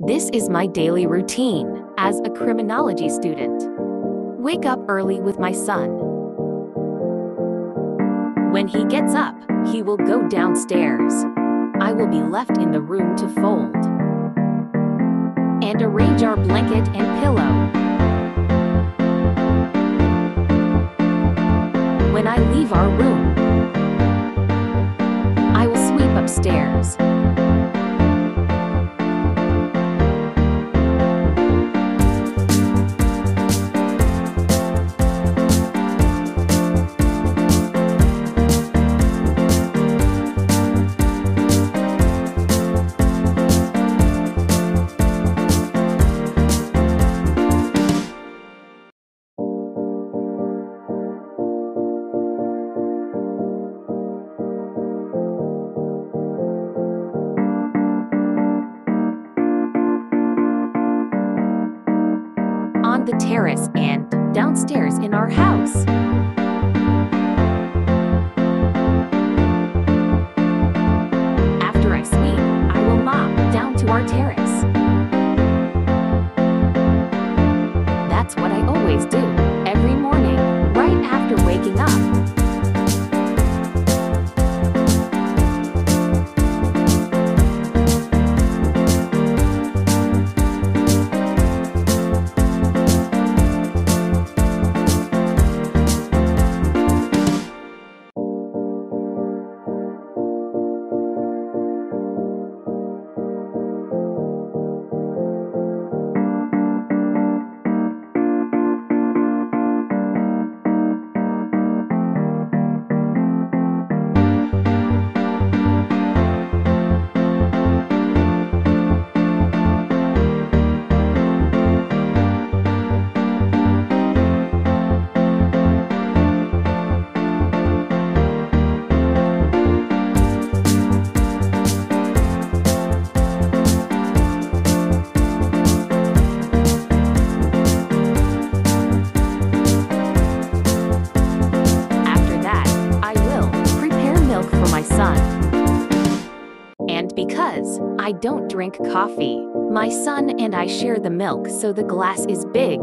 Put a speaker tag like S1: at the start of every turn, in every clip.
S1: This is my daily routine as a criminology student. Wake up early with my son. When he gets up, he will go downstairs. I will be left in the room to fold and arrange our blanket and pillow. When I leave our room, I will sweep upstairs. On the terrace and downstairs in our house. After I sweep, I will mop down to our terrace. That's what I always do, because I don't drink coffee, my son and I share the milk so the glass is big.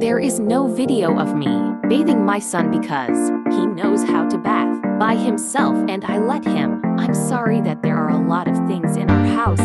S1: There is no video of me bathing my son because he knows how to bath by himself and I let him. I'm sorry that there are a lot of things in our house